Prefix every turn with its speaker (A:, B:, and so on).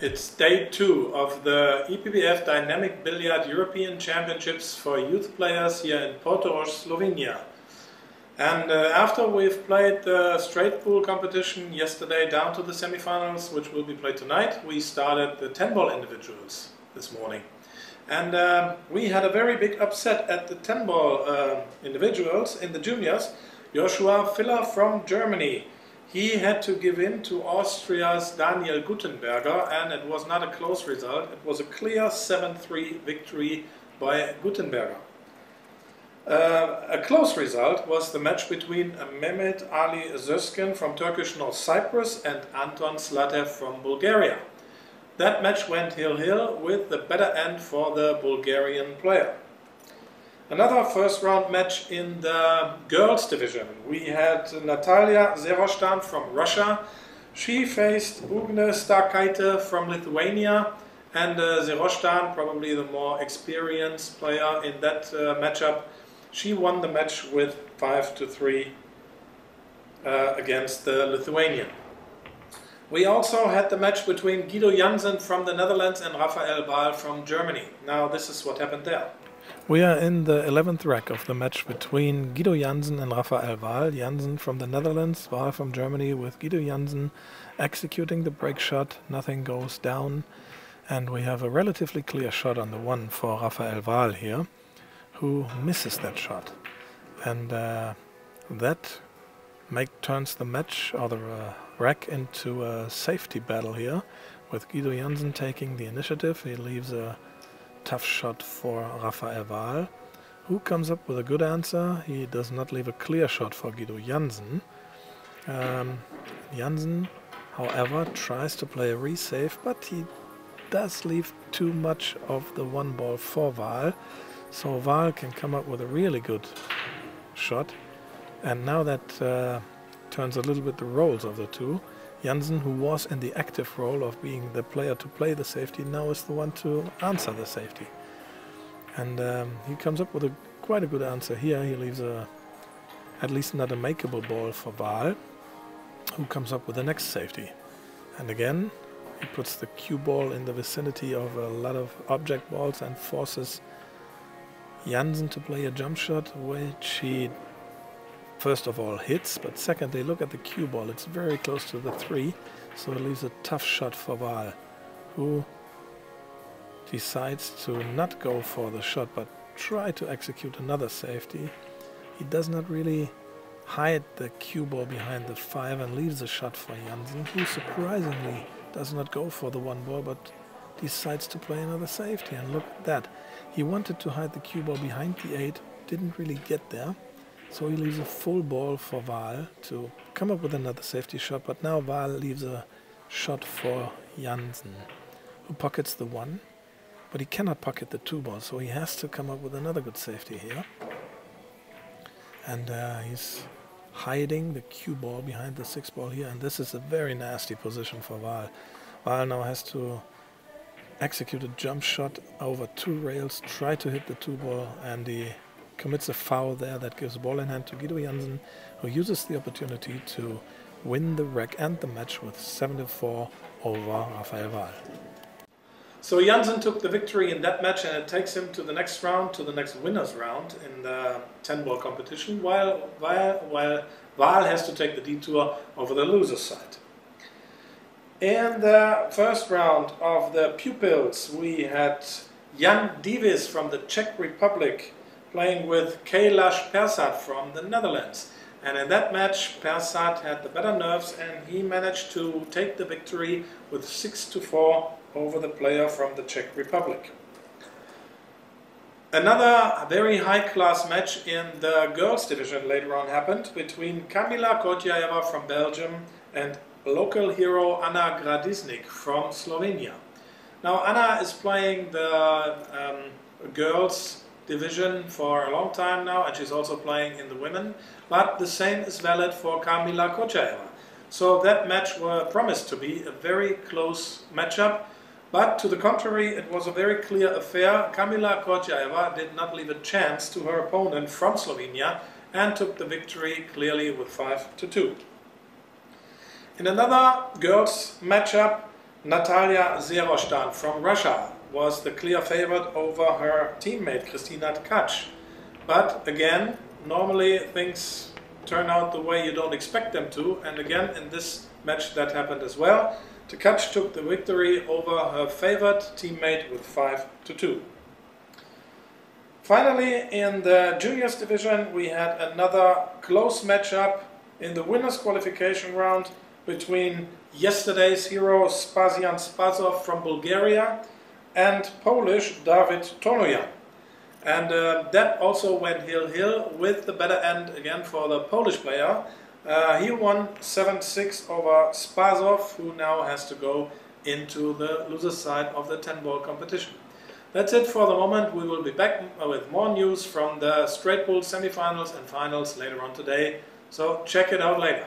A: day two of the EPBF Dynamic Billiard European Championships for youth players here in Portorož, Slovenia. And uh, after we've played the straight pool competition yesterday down to the semifinals, which will be played tonight, we started the 10 ball individuals this morning. And uh, we had a very big upset at the 10 ball uh, individuals in the juniors. Joshua Filler from Germany he had to give in to Austria's Daniel Guttenberger, and it was not a close result. It was a clear 7-3 victory by Guttenberger. Uh, a close result was the match between Mehmet Ali Zöskin from Turkish North Cyprus and Anton Slatev from Bulgaria. That match went hill-hill with the better end for the Bulgarian player. Another first round match in the girls division. We had Natalia Seroshtan from Russia. She faced Ugne Starkaite from Lithuania. And uh, Zerostan, probably the more experienced player in that uh, matchup, she won the match with 5 to 3 uh, against the Lithuanian. We also had the match between Guido Jansen from the Netherlands and Rafael Wahl from Germany. Now, this is what happened there.
B: We are in the 11th rack of the match between Guido Jansen and Rafael Wahl. Jansen from the Netherlands, Wahl from Germany, with Guido Jansen executing the break shot. Nothing goes down. And we have a relatively clear shot on the one for Rafael Wahl here, who misses that shot. And uh, that make, turns the match or the uh, rack into a safety battle here, with Guido Jansen taking the initiative. He leaves a tough shot for Rafael Wahl. Who comes up with a good answer? He does not leave a clear shot for Guido Jansen. Um, Jansen, however, tries to play a resave, but he does leave too much of the one ball for Wahl. So Wahl can come up with a really good shot. And now that uh, turns a little bit the roles of the two. Jansen, who was in the active role of being the player to play the safety, now is the one to answer the safety. And um, he comes up with a quite a good answer here. He leaves a at least not a makeable ball for Wahl, who comes up with the next safety. And again, he puts the cue ball in the vicinity of a lot of object balls and forces Jansen to play a jump shot, which he first of all hits, but secondly, look at the cue ball. It's very close to the three, so it leaves a tough shot for Wahl, who decides to not go for the shot, but try to execute another safety. He does not really hide the cue ball behind the five and leaves a shot for Jansen, who surprisingly does not go for the one ball, but decides to play another safety. And look at that. He wanted to hide the cue ball behind the eight, didn't really get there. So he leaves a full ball for Wahl to come up with another safety shot, but now Wahl leaves a shot for Jansen, who pockets the one, but he cannot pocket the two ball, so he has to come up with another good safety here. And uh, he's hiding the cue ball behind the six ball here, and this is a very nasty position for Wahl. Wahl now has to execute a jump shot over two rails, try to hit the two ball, and he commits a foul there that gives ball in hand to Guido Jansen, who uses the opportunity to win the rack and the match with 7-4 over Rafael Wahl.
A: So Jansen took the victory in that match and it takes him to the next round, to the next winner's round in the 10-ball competition, while, while, while Wahl has to take the detour over the loser's side. In the first round of the pupils, we had Jan Divis from the Czech Republic playing with Kailash Persat from the Netherlands. And in that match, Persat had the better nerves and he managed to take the victory with 6 to 4 over the player from the Czech Republic. Another very high-class match in the girls division later on happened between Kamila Khodjaeva from Belgium and local hero Anna Gradisnik from Slovenia. Now Anna is playing the um, girls division for a long time now, and she's also playing in the women. But the same is valid for Kamila Khodjaeva. So that match were promised to be a very close matchup. But to the contrary, it was a very clear affair. Kamila Khodjaeva did not leave a chance to her opponent from Slovenia and took the victory clearly with 5 to 2. In another girls matchup, Natalia Seroshtan from Russia was the clear favorite over her teammate Kristina Tkach. But again, normally things turn out the way you don't expect them to, and again in this match that happened as well. Tkac took the victory over her favorite teammate with 5 to 2. Finally, in the juniors division, we had another close matchup in the winners qualification round between yesterday's hero Spazian Spazov from Bulgaria and Polish David Tonoyan. And uh, that also went hill-hill with the better end again for the Polish player. Uh, he won 7-6 over Spazov, who now has to go into the loser side of the 10-ball competition. That's it for the moment. We will be back with more news from the straight pool semifinals and finals later on today. So check it out later.